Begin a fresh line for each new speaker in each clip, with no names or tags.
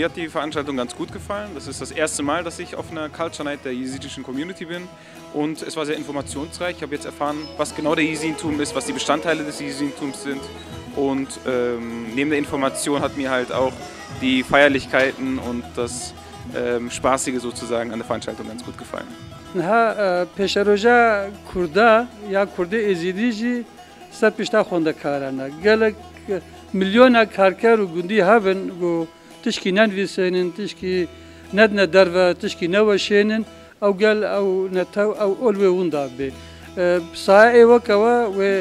mir hat die Veranstaltung ganz gut gefallen. Das ist das erste Mal, dass ich auf einer Culture Night der jesidischen Community bin. Und es war sehr informationsreich. Ich habe jetzt erfahren, was genau der Jesidentum ist, was die Bestandteile des Jesidentums sind. Und ähm, neben der Information hat mir halt auch die Feierlichkeiten und das ähm, Spaßige sozusagen an der Veranstaltung ganz gut gefallen.
ها پێشەرۆژە کووردا یا کوردی ئێزیدی جی سەر پشتا خۆندەکارانە گەلک ملیۆنە کارکار و گوندی هەبن بۆ تشکی نەنویسێنن تشکی نەدنە دەرە تشکی نەوە شێنن ئەو گەل ئەو نەتە ئەو ئۆلوێ وندا بێ. سا ئێوەکەوە وێ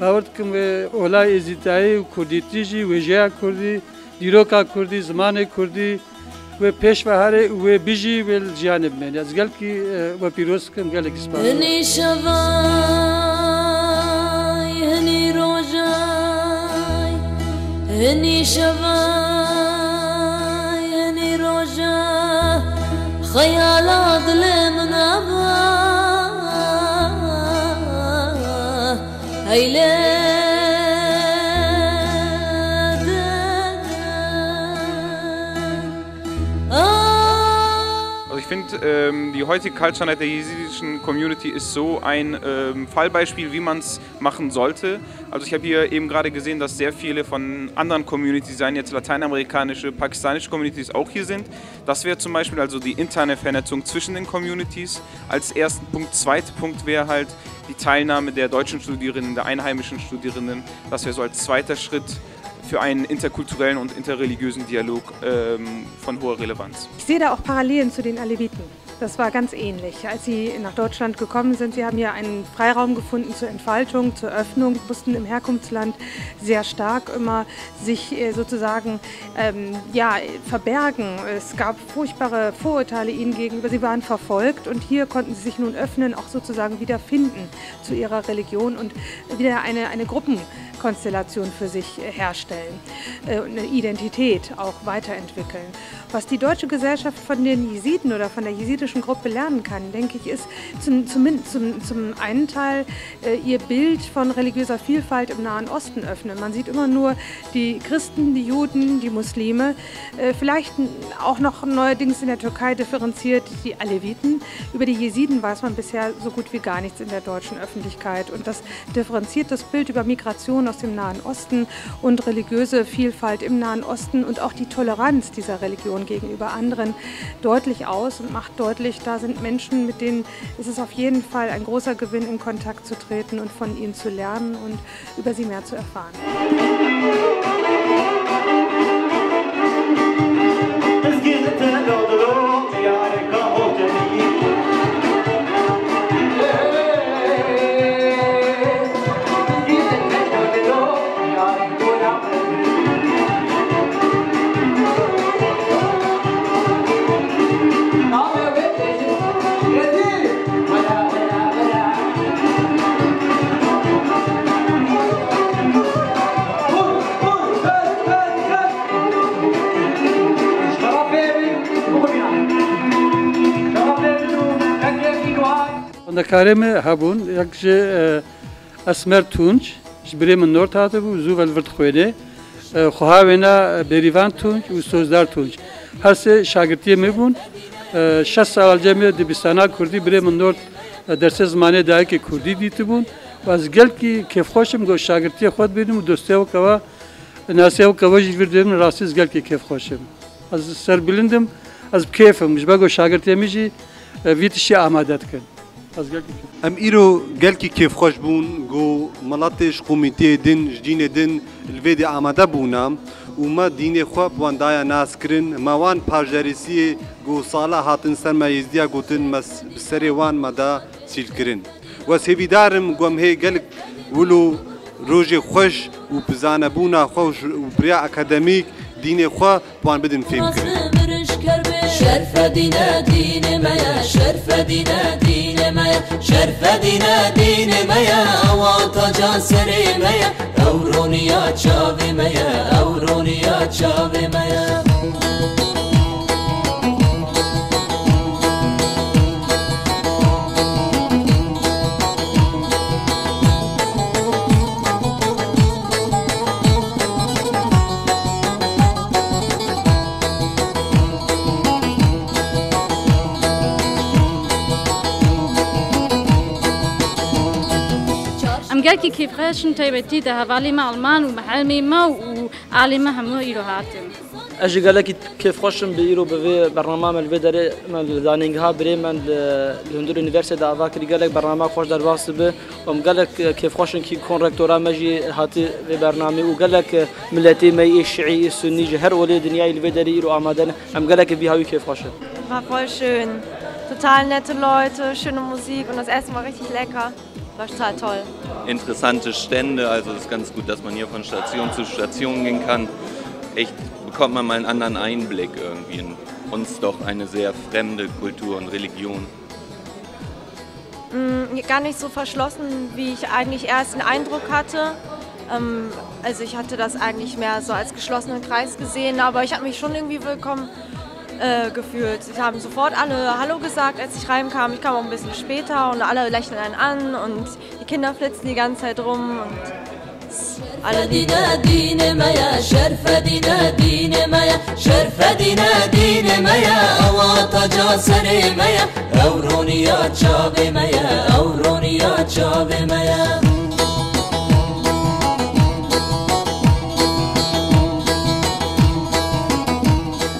باوردکم وێ ئۆلای ئێزیتایی و کوردی تیژی وێژەیە کوردی دیرۆکا کوردی زمانی کوردی و پیش و هر و بیجی و جانب من از گل کی و پیروز کم گل
خیالات لمن ابا
ähm, die heutige Culture Night der jesidischen Community ist so ein ähm, Fallbeispiel, wie man es machen sollte. Also ich habe hier eben gerade gesehen, dass sehr viele von anderen Communities, seien jetzt lateinamerikanische, pakistanische Communities auch hier sind. Das wäre zum Beispiel also die interne Vernetzung zwischen den Communities als ersten Punkt. Zweiter Punkt wäre halt die Teilnahme der deutschen Studierenden, der einheimischen Studierenden. Das wäre so als zweiter Schritt für einen interkulturellen und interreligiösen Dialog ähm, von hoher Relevanz.
Ich sehe da auch Parallelen zu den Aleviten. Das war ganz ähnlich. Als sie nach Deutschland gekommen sind, sie haben hier einen Freiraum gefunden zur Entfaltung, zur Öffnung, mussten im Herkunftsland sehr stark immer sich äh, sozusagen ähm, ja, verbergen. Es gab furchtbare Vorurteile ihnen gegenüber. Sie waren verfolgt und hier konnten sie sich nun öffnen, auch sozusagen wieder finden zu ihrer Religion und wieder eine, eine Gruppenkonstellation für sich äh, herstellen, äh, eine Identität auch weiterentwickeln. Was die deutsche Gesellschaft von den Jesiden oder von der jesidischen Gruppe lernen kann, denke ich, ist zum, zum, zum, zum einen Teil äh, ihr Bild von religiöser Vielfalt im Nahen Osten öffnen. Man sieht immer nur die Christen, die Juden, die Muslime, äh, vielleicht auch noch neuerdings in der Türkei differenziert die Aleviten. Über die Jesiden weiß man bisher so gut wie gar nichts in der deutschen Öffentlichkeit. Und das differenziert das Bild über Migration aus dem Nahen Osten und religiöse Vielfalt im Nahen Osten und auch die Toleranz dieser Religion gegenüber anderen deutlich aus und macht deutlich, da sind Menschen, mit denen ist es auf jeden Fall ein großer Gewinn, in Kontakt zu treten und von ihnen zu lernen und über sie mehr zu erfahren.
خواندکاری من هبون یک جه اسمر تونج جبری من نورت هاته بو زو ولورد خویده خواهوینا بریوان تونج و سوزدار تونج هسته شاگرتی می بون شست سال جمعه دبستانا کردی بری من نورت درس زمانه دایی که کردی دیت بون و از گل که کف خوشم گو شاگرتی خود بیدیم و دوسته و کوا ناسه و کوا جیفر دیم راستی از گل که کف خوشم از سر بلندم از کیفم مجبور گو شاگرتی میجی ویتشی آماده کن.
ام ایرو گلکی کیف خوش بون گو ملاتش قومیتی دین جدین دین الویدی آماده بونم و ما دین خو بواندایا ناس کرن. ماوان پاجریسی گو سالا هاتن سر ما یزدیا گوتن بسری وان مدا سیل کرن. و سیویدارم گوم هی گلک ولو روژ خوش و بزانه بونا خوش و بریا اکادمیک دین خو بوان بدن فیلم. کرن
شرف دینه دین میا. شرف دینه دین میا. شرف دینه دین میا. واتا جا سری میا. اورونیا چاوی میا. اورونیا چاوی میا.
أنجاكي كيف غاش أنت بتيجي ده بعلم ألمان ومحامي ما وعلم هم إيرو
هاتم أجي قالك كيف خوشم بإيرو بفي برنامج مال في داري مال دانينغ ها بري من الهندور إنفرسي ده أذاك اللي قالك برنامج خوش دار باس به وم قالك كيف خوشم كي كون ركتورا مجي هاتي في برنامج وقالك ملتي ما الشيعي السني جهر ولا الدنيا اللي في داري إيرو أمادنا أم قالك بيهاوي كيف خوشم
War voll schön. Total nette Leute, schöne Musik und das Essen war richtig lecker. War total toll.
Interessante Stände. Also es ist ganz gut, dass man hier von Station zu Station gehen kann. Echt bekommt man mal einen anderen Einblick irgendwie in uns doch eine sehr fremde Kultur und Religion.
Mm, Gar nicht so verschlossen, wie ich eigentlich erst den Eindruck hatte. Ähm, also ich hatte das eigentlich mehr so als geschlossenen Kreis gesehen, aber ich habe mich schon irgendwie willkommen äh, gefühlt. Sie haben sofort alle Hallo gesagt, als ich reinkam. Ich kam auch ein bisschen später und alle lächeln einen an und Kinder flitzen die ganze Zeit rum und alle.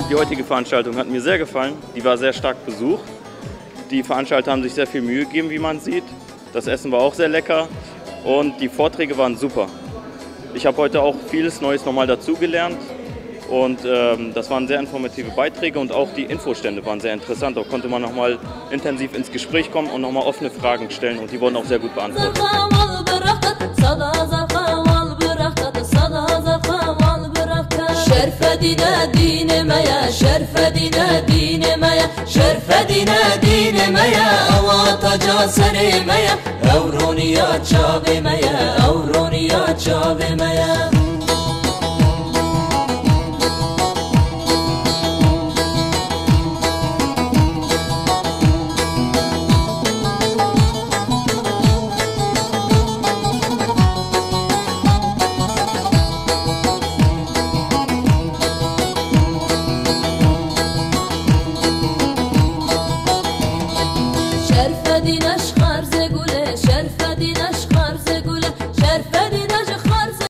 Die heutige Veranstaltung hat mir sehr gefallen. Die war sehr stark besucht. Die Veranstalter haben sich sehr viel Mühe gegeben, wie man sieht. Das Essen war auch sehr lecker und die Vorträge waren super. Ich habe heute auch vieles Neues nochmal dazugelernt und ähm, das waren sehr informative Beiträge und auch die Infostände waren sehr interessant. Da konnte man nochmal intensiv ins Gespräch kommen und nochmal offene Fragen stellen und die wurden auch sehr gut beantwortet.
شرفدنا دينما يا دینه دينما يا شرفدنا دينما يا أواطا جاسرما يا أورونيا تشابما يا أورونيا ما یا